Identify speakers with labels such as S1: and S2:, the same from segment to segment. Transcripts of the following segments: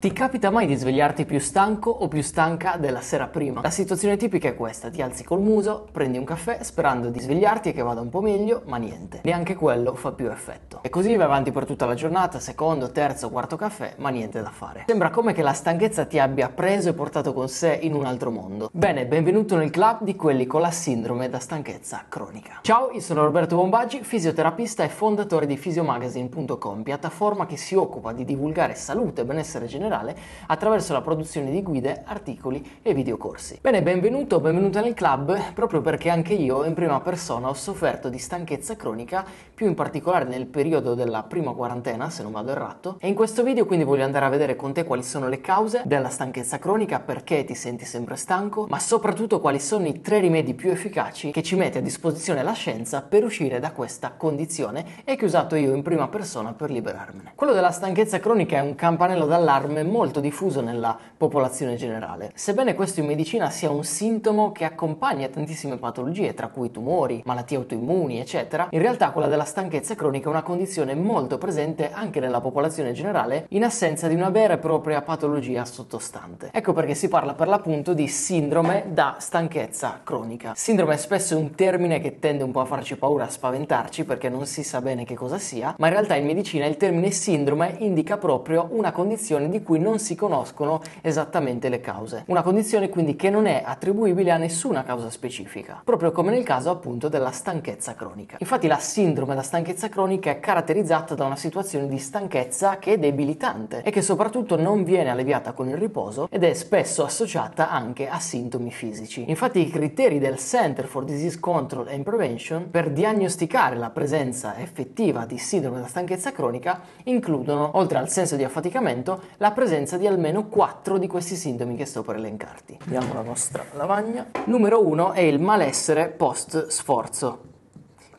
S1: Ti capita mai di svegliarti più stanco o più stanca della sera prima? La situazione tipica è questa, ti alzi col muso, prendi un caffè sperando di svegliarti e che vada un po' meglio, ma niente, neanche quello fa più effetto. E così vai avanti per tutta la giornata, secondo, terzo, quarto caffè, ma niente da fare. Sembra come che la stanchezza ti abbia preso e portato con sé in un altro mondo. Bene, benvenuto nel club di quelli con la sindrome da stanchezza cronica. Ciao, io sono Roberto Bombaggi, fisioterapista e fondatore di fisiomagazine.com, piattaforma che si occupa di divulgare salute e benessere generale generale attraverso la produzione di guide, articoli e videocorsi. Bene, benvenuto o benvenuta nel club proprio perché anche io in prima persona ho sofferto di stanchezza cronica, più in particolare nel periodo della prima quarantena, se non vado errato, e in questo video quindi voglio andare a vedere con te quali sono le cause della stanchezza cronica, perché ti senti sempre stanco, ma soprattutto quali sono i tre rimedi più efficaci che ci mette a disposizione la scienza per uscire da questa condizione e che ho usato io in prima persona per liberarmene. Quello della stanchezza cronica è un campanello d'allarme è molto diffuso nella popolazione generale. Sebbene questo in medicina sia un sintomo che accompagna tantissime patologie, tra cui tumori, malattie autoimmuni, eccetera, in realtà quella della stanchezza cronica è una condizione molto presente anche nella popolazione generale in assenza di una vera e propria patologia sottostante. Ecco perché si parla per l'appunto di sindrome da stanchezza cronica. Sindrome è spesso un termine che tende un po' a farci paura, a spaventarci perché non si sa bene che cosa sia, ma in realtà in medicina il termine sindrome indica proprio una condizione di cui non si conoscono esattamente le cause. Una condizione quindi che non è attribuibile a nessuna causa specifica, proprio come nel caso appunto della stanchezza cronica. Infatti la sindrome da stanchezza cronica è caratterizzata da una situazione di stanchezza che è debilitante e che soprattutto non viene alleviata con il riposo ed è spesso associata anche a sintomi fisici. Infatti i criteri del Center for Disease Control and Prevention per diagnosticare la presenza effettiva di sindrome da stanchezza cronica includono, oltre al senso di affaticamento, la presenza di almeno 4 di questi sintomi che sto per elencarti. Vediamo la nostra lavagna. Numero 1 è il malessere post sforzo.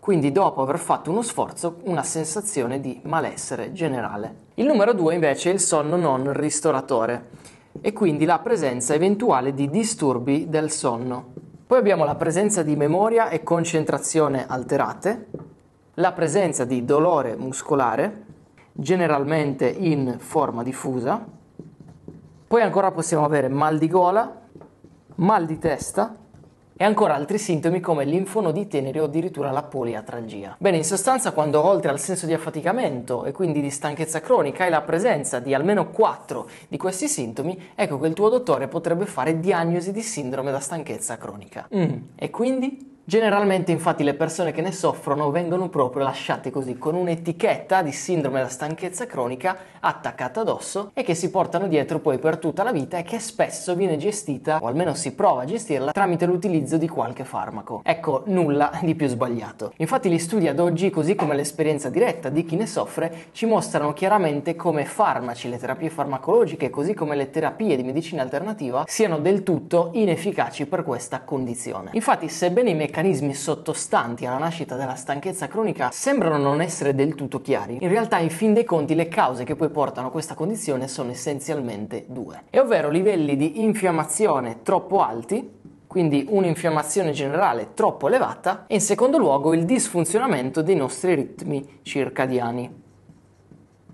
S1: Quindi dopo aver fatto uno sforzo, una sensazione di malessere generale. Il numero 2 invece è il sonno non ristoratore e quindi la presenza eventuale di disturbi del sonno. Poi abbiamo la presenza di memoria e concentrazione alterate, la presenza di dolore muscolare, generalmente in forma diffusa. Poi ancora possiamo avere mal di gola, mal di testa e ancora altri sintomi come l'infonodite nere o addirittura la poliatralgia. Bene, in sostanza quando oltre al senso di affaticamento e quindi di stanchezza cronica hai la presenza di almeno 4 di questi sintomi, ecco che il tuo dottore potrebbe fare diagnosi di sindrome da stanchezza cronica. Mm. E quindi? Generalmente infatti le persone che ne soffrono vengono proprio lasciate così con un'etichetta di sindrome da stanchezza cronica attaccata addosso e che si portano dietro poi per tutta la vita e che spesso viene gestita o almeno si prova a gestirla tramite l'utilizzo di qualche farmaco. Ecco, nulla di più sbagliato. Infatti gli studi ad oggi, così come l'esperienza diretta di chi ne soffre, ci mostrano chiaramente come farmaci, le terapie farmacologiche, così come le terapie di medicina alternativa siano del tutto inefficaci per questa condizione. Infatti, sebbene i meccanismi meccanismi sottostanti alla nascita della stanchezza cronica sembrano non essere del tutto chiari. In realtà, in fin dei conti, le cause che poi portano a questa condizione sono essenzialmente due, e ovvero livelli di infiammazione troppo alti, quindi un'infiammazione generale troppo elevata, e in secondo luogo il disfunzionamento dei nostri ritmi circadiani.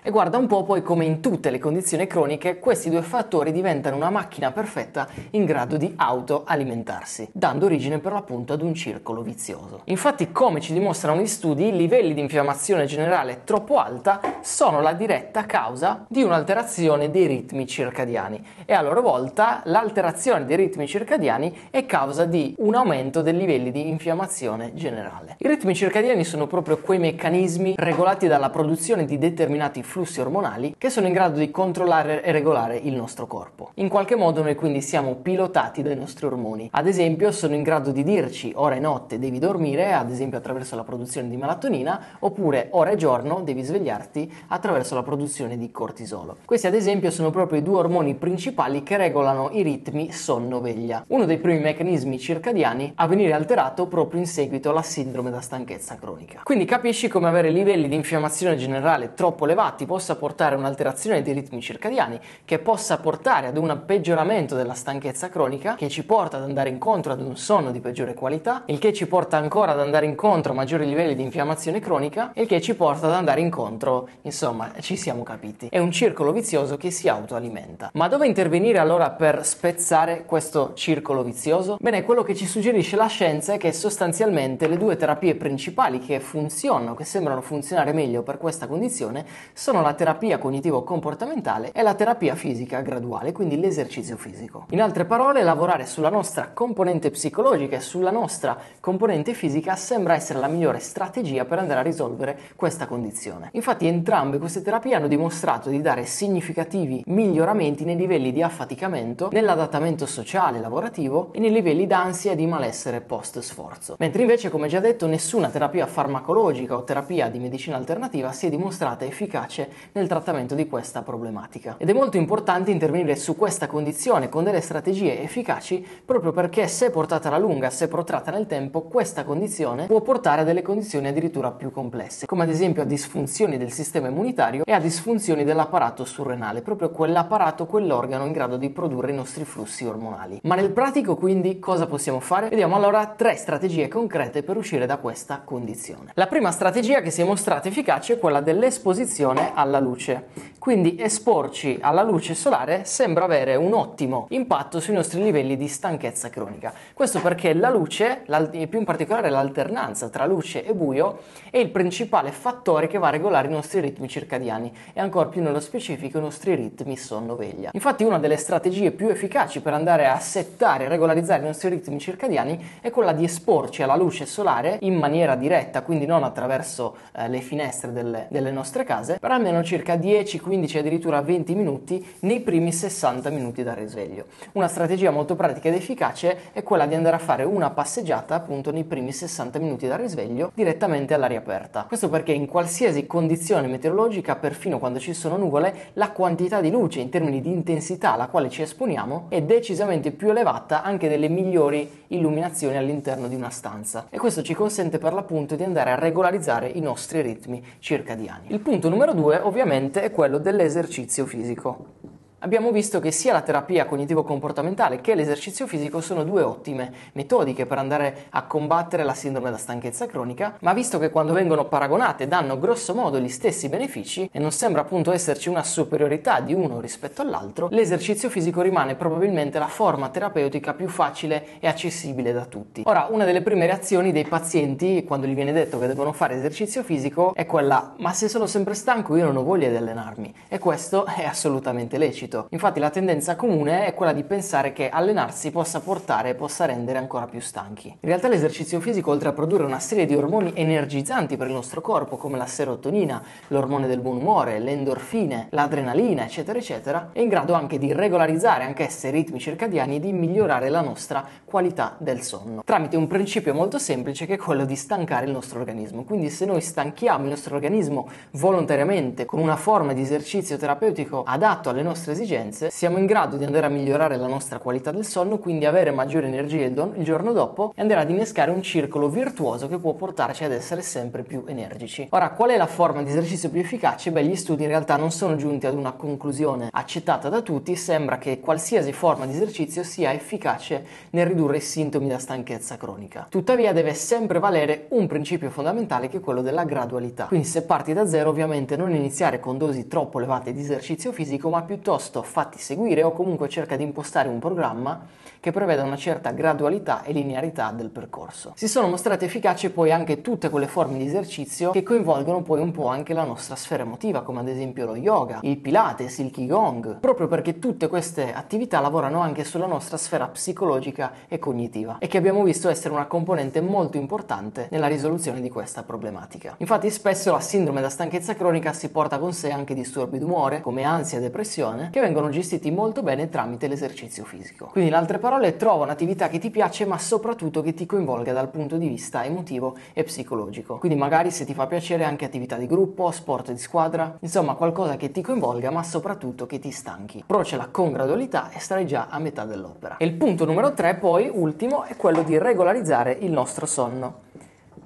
S1: E guarda un po' poi come in tutte le condizioni croniche questi due fattori diventano una macchina perfetta in grado di autoalimentarsi, dando origine per l'appunto ad un circolo vizioso. Infatti, come ci dimostrano gli studi, i livelli di infiammazione generale troppo alta sono la diretta causa di un'alterazione dei ritmi circadiani e a loro volta l'alterazione dei ritmi circadiani è causa di un aumento dei livelli di infiammazione generale. I ritmi circadiani sono proprio quei meccanismi regolati dalla produzione di determinati flussi ormonali che sono in grado di controllare e regolare il nostro corpo. In qualche modo noi quindi siamo pilotati dai nostri ormoni. Ad esempio sono in grado di dirci ora e notte devi dormire, ad esempio attraverso la produzione di melatonina, oppure ora e giorno devi svegliarti attraverso la produzione di cortisolo. Questi ad esempio sono proprio i due ormoni principali che regolano i ritmi sonno-veglia, uno dei primi meccanismi circadiani a venire alterato proprio in seguito alla sindrome da stanchezza cronica. Quindi capisci come avere livelli di infiammazione generale troppo elevati infatti possa portare a un'alterazione dei ritmi circadiani, che possa portare ad un peggioramento della stanchezza cronica, che ci porta ad andare incontro ad un sonno di peggiore qualità, il che ci porta ancora ad andare incontro a maggiori livelli di infiammazione cronica, il che ci porta ad andare incontro, insomma, ci siamo capiti. È un circolo vizioso che si autoalimenta. Ma dove intervenire allora per spezzare questo circolo vizioso? Bene, quello che ci suggerisce la scienza è che sostanzialmente le due terapie principali che funzionano, che sembrano funzionare meglio per questa condizione, sono la terapia cognitivo-comportamentale e la terapia fisica graduale, quindi l'esercizio fisico. In altre parole, lavorare sulla nostra componente psicologica e sulla nostra componente fisica sembra essere la migliore strategia per andare a risolvere questa condizione. Infatti entrambe queste terapie hanno dimostrato di dare significativi miglioramenti nei livelli di affaticamento, nell'adattamento sociale e lavorativo e nei livelli d'ansia e di malessere post sforzo. Mentre invece, come già detto, nessuna terapia farmacologica o terapia di medicina alternativa si è dimostrata efficace nel trattamento di questa problematica. Ed è molto importante intervenire su questa condizione con delle strategie efficaci proprio perché se portata alla lunga, se protratta nel tempo, questa condizione può portare a delle condizioni addirittura più complesse, come ad esempio a disfunzioni del sistema immunitario e a disfunzioni dell'apparato surrenale, proprio quell'apparato, quell'organo in grado di produrre i nostri flussi ormonali. Ma nel pratico quindi cosa possiamo fare? Vediamo allora tre strategie concrete per uscire da questa condizione. La prima strategia che si è mostrata efficace è quella dell'esposizione alla luce. Quindi esporci alla luce solare sembra avere un ottimo impatto sui nostri livelli di stanchezza cronica. Questo perché la luce, e più in particolare l'alternanza tra luce e buio, è il principale fattore che va a regolare i nostri ritmi circadiani e ancora più nello specifico i nostri ritmi sonno-veglia. Infatti una delle strategie più efficaci per andare a settare e regolarizzare i nostri ritmi circadiani è quella di esporci alla luce solare in maniera diretta, quindi non attraverso eh, le finestre delle, delle nostre case, per almeno circa 10, 15, addirittura 20 minuti nei primi 60 minuti da risveglio. Una strategia molto pratica ed efficace è quella di andare a fare una passeggiata appunto nei primi 60 minuti da risveglio direttamente all'aria aperta. Questo perché in qualsiasi condizione meteorologica, perfino quando ci sono nuvole, la quantità di luce in termini di intensità alla quale ci esponiamo è decisamente più elevata anche delle migliori illuminazioni all'interno di una stanza e questo ci consente per l'appunto di andare a regolarizzare i nostri ritmi circadiani. Il punto numero due ovviamente è quello dell'esercizio fisico abbiamo visto che sia la terapia cognitivo-comportamentale che l'esercizio fisico sono due ottime metodiche per andare a combattere la sindrome da stanchezza cronica, ma visto che quando vengono paragonate danno grosso modo gli stessi benefici e non sembra appunto esserci una superiorità di uno rispetto all'altro, l'esercizio fisico rimane probabilmente la forma terapeutica più facile e accessibile da tutti. Ora, una delle prime reazioni dei pazienti quando gli viene detto che devono fare esercizio fisico è quella ma se sono sempre stanco io non ho voglia di allenarmi e questo è assolutamente lecito subito. Infatti la tendenza comune è quella di pensare che allenarsi possa portare e possa rendere ancora più stanchi. In realtà l'esercizio fisico, oltre a produrre una serie di ormoni energizzanti per il nostro corpo, come la serotonina, l'ormone del buon umore, le endorfine, l'adrenalina, eccetera, eccetera, è in grado anche di regolarizzare anch'esse i ritmi circadiani e di migliorare la nostra qualità del sonno, tramite un principio molto semplice che è quello di stancare il nostro organismo. Quindi se noi stanchiamo il nostro organismo volontariamente con una forma di esercizio terapeutico adatto alle nostre esigenze, esigenze, siamo in grado di andare a migliorare la nostra qualità del sonno, quindi avere maggiore energia il, giorno dopo e andare ad innescare un circolo virtuoso che può portarci ad essere sempre più energici. Ora, qual è la forma di esercizio più efficace? Beh, gli studi in realtà non sono giunti ad una conclusione accettata da tutti, sembra che qualsiasi forma di esercizio sia efficace nel ridurre i sintomi da stanchezza cronica. Tuttavia deve sempre valere un principio fondamentale che è quello della gradualità. Quindi se parti da zero ovviamente non iniziare con dosi troppo elevate di esercizio fisico, ma piuttosto piuttosto fatti seguire o comunque cerca di impostare un programma che preveda una certa gradualità e linearità del percorso. Si sono mostrate efficaci poi anche tutte quelle forme di esercizio che coinvolgono poi un po' anche la nostra sfera emotiva, come ad esempio lo yoga, il pilates, il qigong, proprio perché tutte queste attività lavorano anche sulla nostra sfera psicologica e cognitiva e che abbiamo visto essere una componente molto importante nella risoluzione di questa problematica. Infatti spesso la sindrome da stanchezza cronica si porta con sé anche disturbi d'umore come ansia e depressione che vengono gestiti molto bene tramite l'esercizio fisico. Quindi in altre parole trova un'attività che ti piace ma soprattutto che ti coinvolga dal punto di vista emotivo e psicologico. Quindi magari se ti fa piacere anche attività di gruppo, sport di squadra, insomma qualcosa che ti coinvolga ma soprattutto che ti stanchi. Procela con gradualità e starai già a metà dell'opera. E il punto numero 3 poi, ultimo, è quello di regolarizzare il nostro sonno.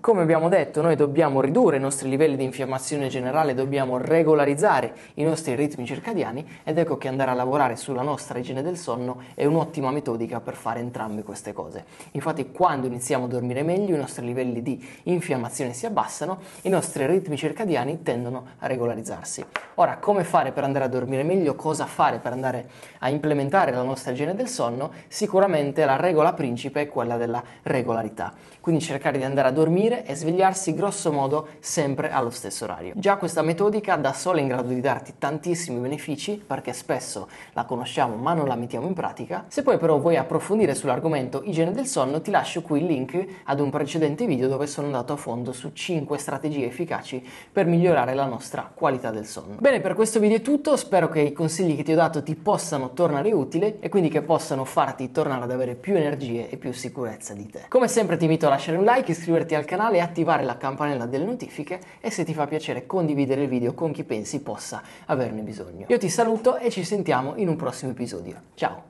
S1: Come abbiamo detto, noi dobbiamo ridurre i nostri livelli di infiammazione generale, dobbiamo regolarizzare i nostri ritmi circadiani ed ecco che andare a lavorare sulla nostra igiene del sonno è un'ottima metodica per fare entrambe queste cose. Infatti quando iniziamo a dormire meglio i nostri livelli di infiammazione si abbassano, i nostri ritmi circadiani tendono a regolarizzarsi. Ora, come fare per andare a dormire meglio? Cosa fare per andare a implementare la nostra igiene del sonno? Sicuramente la regola principe è quella della regolarità. Quindi cercare di andare a dormire e svegliarsi grosso modo sempre allo stesso orario. Già questa metodica da sola è in grado di darti tantissimi benefici perché spesso la conosciamo ma non la mettiamo in pratica. Se poi però vuoi approfondire sull'argomento igiene del sonno ti lascio qui il link ad un precedente video dove sono andato a fondo su 5 strategie efficaci per migliorare la nostra qualità del sonno. Bene, per questo video è tutto, spero che i consigli che ti ho dato ti possano tornare utili e quindi che possano farti tornare ad avere più energie e più sicurezza di te. Come sempre ti invito a lasciare un like, iscriverti al canale e attivare la campanella delle notifiche e se ti fa piacere condividere il video con chi pensi possa averne bisogno. Io ti saluto e ci sentiamo in un prossimo episodio. Ciao!